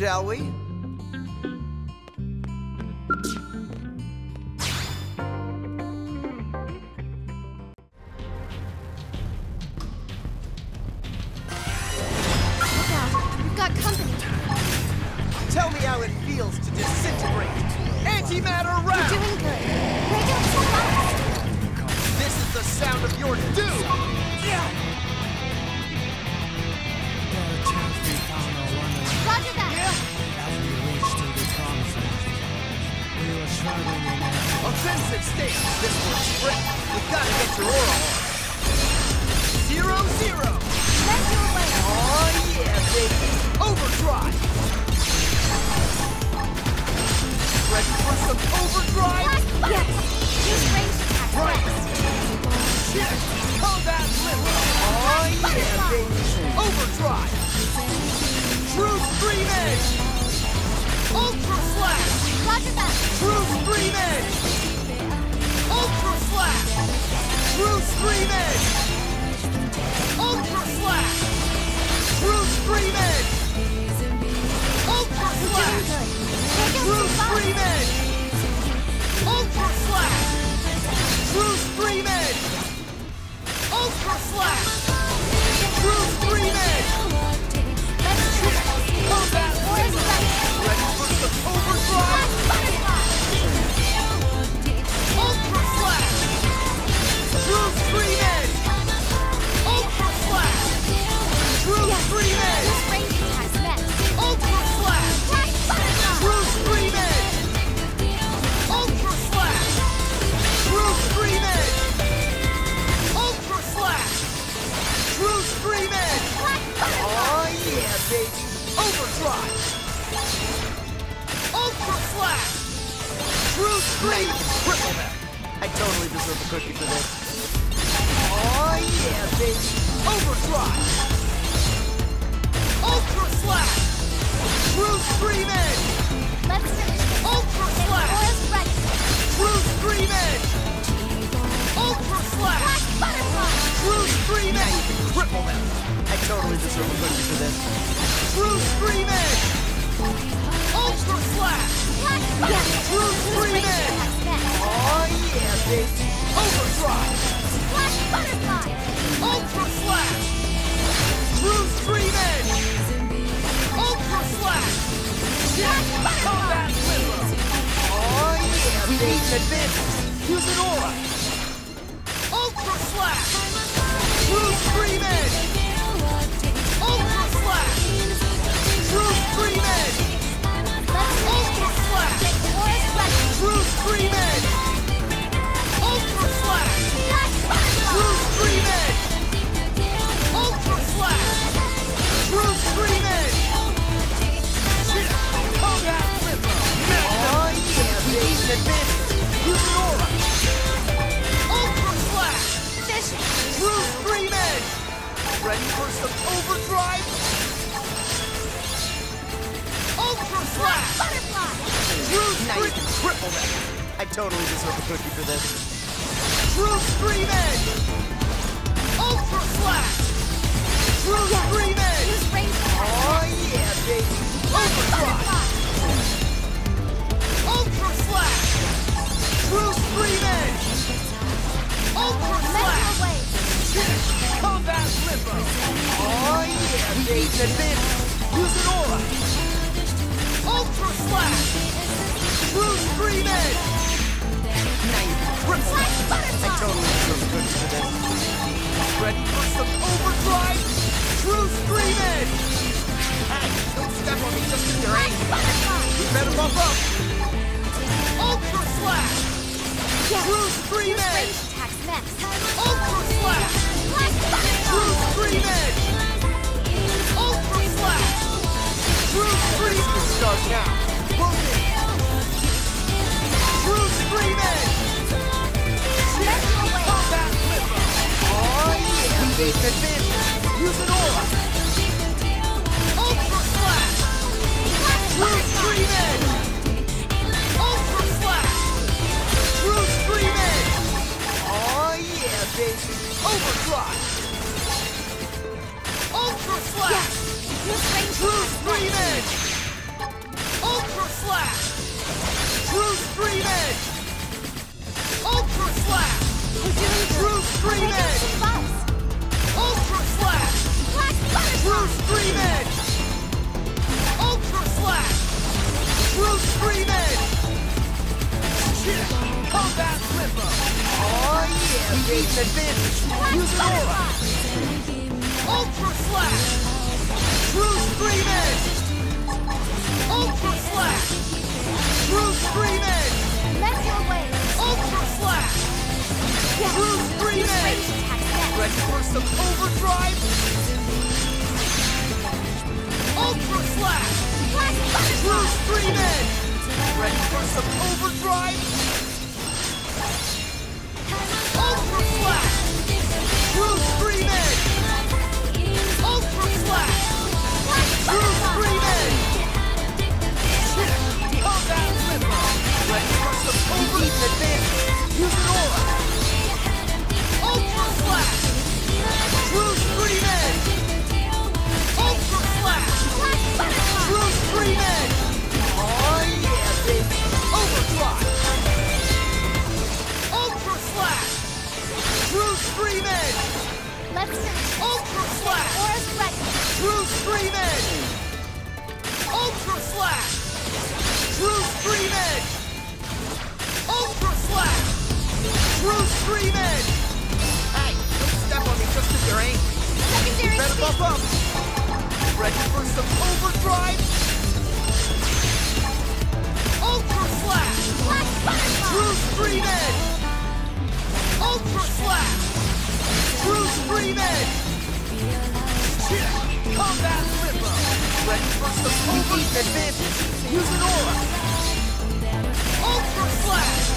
Shall we? Look out. Offensive state! This one's strict. We've gotta get your aura on. Zero, zero! Ultra True Triple that! I totally deserve a cookie for this. Oh yeah, baby! Overdrive! Ultra Slash! True Scream Edge! Let's finish this. Ultra Slash! True Scream Edge! Ultra Slash! Blast Butterfly. True Scream Edge! you can cripple them! I totally deserve a cookie for this. True Scream Edge! Ultra Slash! Use next. Oh yeah, baby! Overdrive! Blast Butterfly. Totally deserve a cookie for this. True Scream Edge! Ultra Slash! True Scream Edge! Use range. Oh yeah, baby! Overdrive! Butterfly. Ultra Slash! True Scream Edge! Ultra Slash! Combat Limbo! Oh yeah, baby! Use an aura! Now I cookie for this. Ready for some overdrive? True Scream Edge! Hey, don't step on me just. You better bump up! Ultra Slash! Ultra Slash! Butterfly. Ultra Slash! True Scream Edge! Start now! Close in! True Scream yeah! Advantage! Use an aura! Ultra! Blast True Scream Edge! Ultra Slash! True Scream Edge! Oh yeah, baby! Overdrive! Ultra range True Scream next. slash! True Scream Edge! Ultra slash! True Scream Edge! True. Scream Edge! Ultra slash! True Scream Edge! Combat Flipper! Oh yeah, baby! advantage! Use an aura! Ultra slash! True Scream Edge! Ultra slash! True Scream Edge! Mental wave. Ultra slash! True Scream Edge! range attack next. Ready for some overdrive? Slash! True butterfly. Scream Ready for some overdrive? Ultra slash! Up! Ready for some overdrive? Ultra slash! True Scream Edge! Ultra slash! True Scream Edge! Shit! Combat Flipper! Ready for some overdrive? advantage! Use an aura! Ultra slash!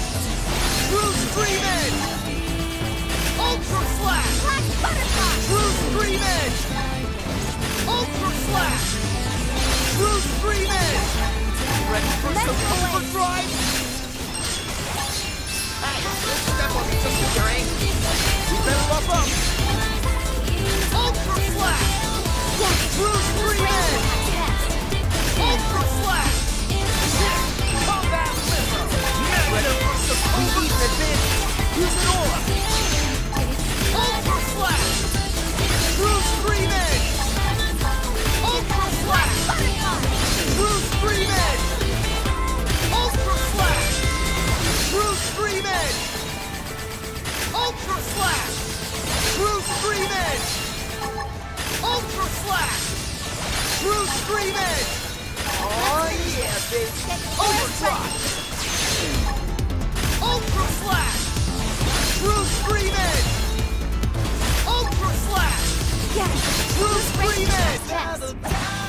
True Scream Edge! Ultra slash! Black butterfly. True Scream Edge! Ultra slash! True Scream Edge! Ready for some Mental wave. overdrive? Hey, don't step on me just 'cause you're angry. You better up! Ultra slash! Yeah. True Use Scream range Edge! attack next. Ultra slash! Combat Flipper! Ready for some overdrive? Use an True Scream Edge! Oh yeah, baby! Overdrive! Ultra Slash! True Scream Edge! Ultra Slash! Yeah. True Use